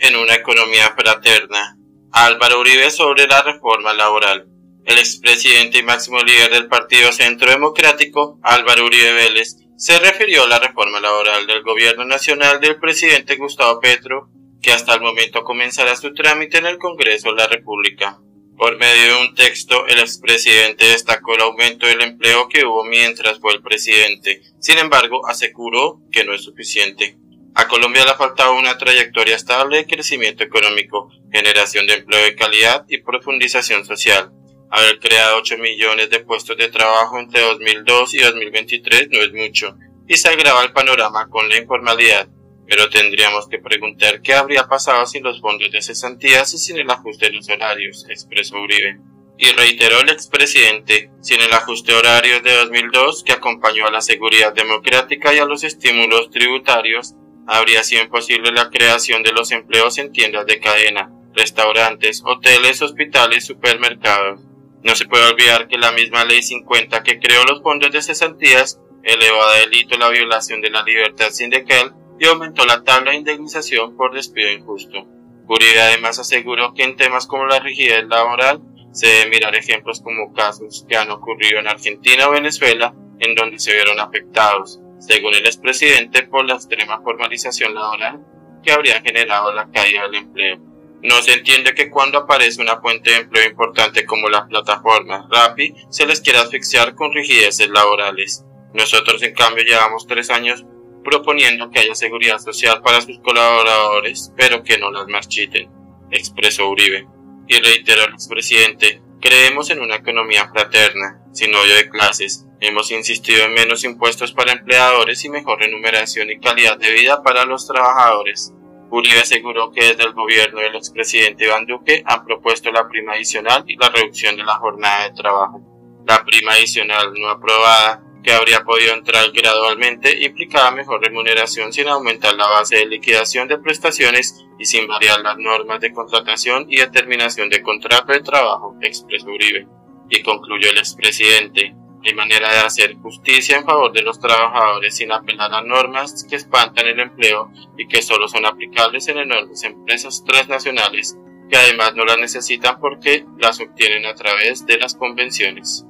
En una economía fraterna. Álvaro Uribe sobre la reforma laboral. El expresidente y máximo líder del Partido Centro Democrático, Álvaro Uribe Vélez, se refirió a la reforma laboral del gobierno nacional del presidente Gustavo Petro, que hasta el momento comenzará su trámite en el Congreso de la República. Por medio de un texto, el expresidente destacó el aumento del empleo que hubo mientras fue el presidente. Sin embargo, aseguró que no es suficiente. A Colombia le ha faltado una trayectoria estable de crecimiento económico, generación de empleo de calidad y profundización social. Haber creado 8 millones de puestos de trabajo entre 2002 y 2023 no es mucho, y se agrava el panorama con la informalidad, pero tendríamos que preguntar qué habría pasado sin los fondos de cesantías y sin el ajuste de los horarios, expresó Uribe. Y reiteró el expresidente, sin el ajuste horario de 2002 que acompañó a la seguridad democrática y a los estímulos tributarios, habría sido imposible la creación de los empleos en tiendas de cadena, restaurantes, hoteles, hospitales, supermercados. No se puede olvidar que la misma Ley 50 que creó los fondos de cesantías elevó a delito la violación de la libertad sindical y aumentó la tabla de indemnización por despido injusto. Uribe además aseguró que en temas como la rigidez laboral se debe mirar ejemplos como casos que han ocurrido en Argentina o Venezuela en donde se vieron afectados, según el expresidente, por la extrema formalización laboral que habría generado la caída del empleo. No se entiende que cuando aparece una fuente de empleo importante como la plataforma Rappi, se les quiera asfixiar con rigideces laborales. Nosotros, en cambio, llevamos tres años proponiendo que haya seguridad social para sus colaboradores, pero que no las marchiten, expresó Uribe. Y reiteró el expresidente, creemos en una economía fraterna, sin odio de clases, Hemos insistido en menos impuestos para empleadores y mejor remuneración y calidad de vida para los trabajadores. Uribe aseguró que desde el gobierno del expresidente Iván Duque han propuesto la prima adicional y la reducción de la jornada de trabajo. La prima adicional no aprobada, que habría podido entrar gradualmente, implicaba mejor remuneración sin aumentar la base de liquidación de prestaciones y sin variar las normas de contratación y determinación de contrato de trabajo, expresó Uribe. Y concluyó el expresidente, hay manera de hacer justicia en favor de los trabajadores sin apelar a normas que espantan el empleo y que solo son aplicables en enormes empresas transnacionales que además no las necesitan porque las obtienen a través de las convenciones.